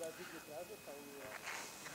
lado de casa tá o.